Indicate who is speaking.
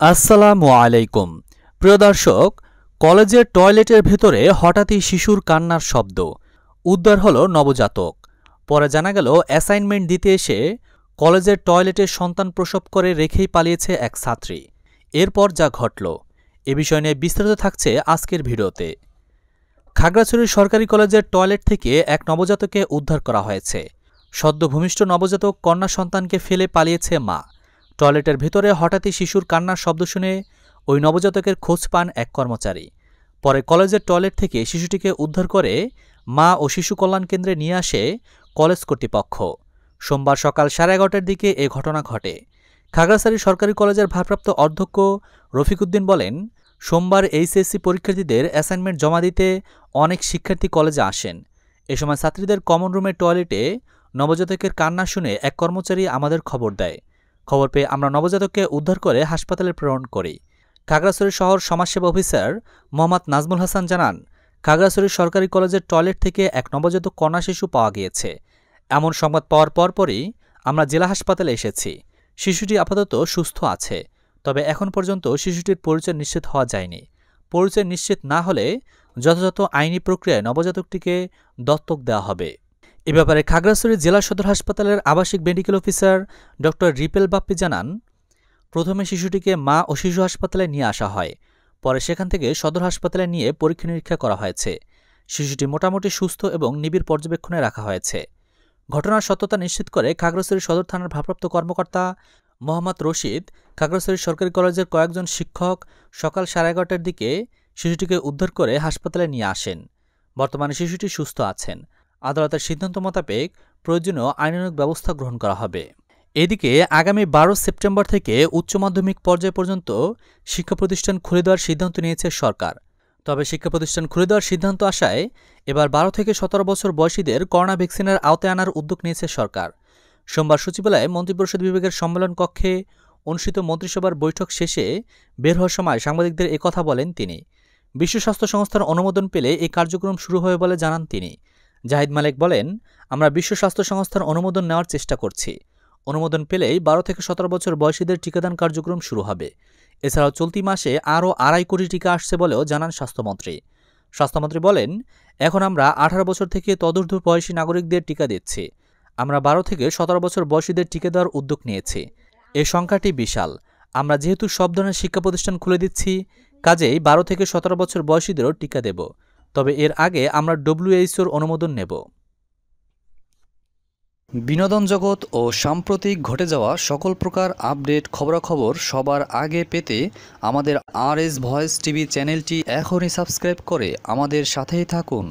Speaker 1: আসসালামু আলাইকুম। প্রিয় দর্শক, কলেজের টয়লেটের ভেতরে হঠাৎই শিশুর কান্নার শব্দ। উদ্ধার হলো নবজাতক। পরে জানা গেল, অ্যাসাইনমেন্ট দিতে এসে কলেজের টয়লেটে সন্তান প্রসব করে রেখেই পালিয়েছে এক ছাত্রী। এরপর যা ঘটল, এ বিষয় নিয়ে বিস্তারিত থাকছে আজকের ভিডিওতে। খাগড়াছড়ির সরকারি কলেজের টয়লেট থেকে এক নবজাতকে উদ্ধার করা হয়েছে। সদ্য ভূমিষ্ঠ নবজাতক কন্যা সন্তানকে ফেলে পালিয়েছে মা। টয়লেটের ভেতরে হঠাৎই শিশুর কান্নার শব্দ শুনে ওই নবজাতকের খোঁজ পান এক কর্মচারী। পরে কলেজের টয়লেট থেকে শিশুটিকে উদ্ধার করে মা ও শিশু কল্যাণ কেন্দ্রে নিয়ে আসে কলেজ কর্তৃপক্ষ। সোমবার সকাল সাড়ে এগারোটার দিকে এ ঘটনা ঘটে। খাগড়াছড়ি সরকারি কলেজের ভারপ্রাপ্ত অধ্যক্ষ রফিকুদ্দিন বলেন, সোমবার এইচএসসি পরীক্ষার্থীদের অ্যাসাইনমেন্ট জমা দিতে অনেক শিক্ষার্থী কলেজে আসেন। এ সময় ছাত্রীদের কমন রুমের টয়লেটে নবজাতকের কান্না শুনে এক কর্মচারী আমাদের খবর দেয়। খবর পেয়ে আমরা নবজাতককে উদ্ধার করে হাসপাতালে প্রেরণ করি। খাগড়াছড়ি শহর সমাজসেবা অফিসার মোহাম্মদ নাজমুল হাসান জানান, খাগড়াছড়ি সরকারি কলেজের টয়লেট থেকে এক নবজাতক কন্যা শিশু পাওয়া গিয়েছে। এমন সংবাদ পাওয়ার পরপরই আমরা জেলা হাসপাতালে এসেছি। শিশুটি আপাতত সুস্থ আছে, তবে এখন পর্যন্ত শিশুটির পরিচয় নিশ্চিত হওয়া যায়নি। পরিচয় নিশ্চিত না হলে যথাযথ আইনি প্রক্রিয়ায় নবজাতকটিকে দত্তক দেওয়া হবে। এ ব্যাপারে খাগড়াছড়ি জেলা সদর হাসপাতালের আবাসিক medical officer doctor Ripel Bappi জানান, প্রথমে শিশুটিকে মা ও শিশু হাসপাতালে নিয়ে আসা হয়। পরে সেখান থেকে সদর হাসপাতালে নিয়ে পরীক্ষা নিরীক্ষা করা হয়েছে। শিশুটি মোটামুটি সুস্থ এবং নিবিড় পর্যবেক্ষণে রাখা হয়েছে। ঘটনার সত্যতা নিশ্চিত করে খাগড়াছড়ি সদর থানার ভারপ্রাপ্ত কর্মকর্তা মোহাম্মদ রশিদ, খাগড়াছড়ি সরকারি কলেজের কয়েকজন শিক্ষক সকাল সাড়ে এগারোটার দিকে শিশুটিকে উদ্ধার করে হাসপাতালে নিয়ে আসেন। বর্তমানে শিশুটি সুস্থ আছেন। আদালতের সিদ্ধান্ত মোতাবেক প্রয়োজনীয় আইনানুগ ব্যবস্থা গ্রহণ করা হবে। এদিকে, আগামী বারো সেপ্টেম্বর থেকে উচ্চ মাধ্যমিক পর্যায় পর্যন্ত শিক্ষা প্রতিষ্ঠান খুলে দেওয়ার সিদ্ধান্ত নিয়েছে সরকার। তবে শিক্ষা প্রতিষ্ঠান খুলে দেওয়ার সিদ্ধান্ত আসায় এবার বারো থেকে সতেরো বছর বয়সীদের করোনা ভ্যাকসিনের আওতায় আনার উদ্যোগ নিয়েছে সরকার। সোমবার সচিবালয়ে মন্ত্রিপরিষদ বিভাগের সম্মেলন কক্ষে অনুষ্ঠিত মন্ত্রিসভার বৈঠক শেষে বের হওয়ার সময় সাংবাদিকদের একথা বলেন তিনি। বিশ্ব স্বাস্থ্য সংস্থার অনুমোদন পেলে এই কার্যক্রম শুরু হবে বলে জানান তিনি। জাহিদ মালিক বলেন, আমরা বিশ্ব স্বাস্থ্য সংস্থার অনুমোদন নেওয়ার চেষ্টা করছি। অনুমোদন পেলেই বারো থেকে সতেরো বছর বয়সীদের টিকাদান কার্যক্রম শুরু হবে। এছাড়াও চলতি মাসে আরও আড়াই কোটি টিকা আসছে বলেও জানান স্বাস্থ্যমন্ত্রী। স্বাস্থ্যমন্ত্রী বলেন, এখন আমরা আঠারো বছর থেকে তদূর্ধ্ব বয়সী নাগরিকদের টিকা দিচ্ছি। আমরা বারো থেকে সতেরো বছর বয়সীদের টিকা দেওয়ার উদ্যোগ নিয়েছি। এ সংখ্যাটি বিশাল। আমরা যেহেতু সব ধরনের শিক্ষা প্রতিষ্ঠান খুলে দিচ্ছি, কাজেই বারো থেকে সতেরো বছর বয়সীদেরও টিকা দেব। তবে এর আগে আমরা ডব্লিউএইচওর অনুমোদন নেব।
Speaker 2: বিনোদন জগৎ ও সাম্প্রতিক ঘটে যাওয়া সকল প্রকার আপডেট খবরাখবর সবার আগে পেতে আমাদের আর এস ভয়েস টিভি চ্যানেলটি এখনই সাবস্ক্রাইব করে আমাদের সাথেই থাকুন।